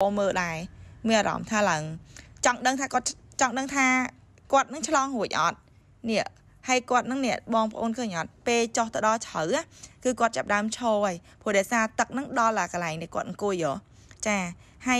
មើលដែរមានអារម្មណ៍ថាឡើងចង់ដឹងថាគាត់ចង់ដឹងថាគាត់នឹងឆ្លងរួចអត់នេះហើយគាត់នឹងនេះបងប្អូនឃើញអត់ពេលចុះទៅដល់ជ្រៅគឺគាត់ចាប់ដើមឈរហើយព្រោះដោយសារទឹកនឹងដល់អាកន្លែងដែលគាត់អង្គុយហ៎ចាហើយ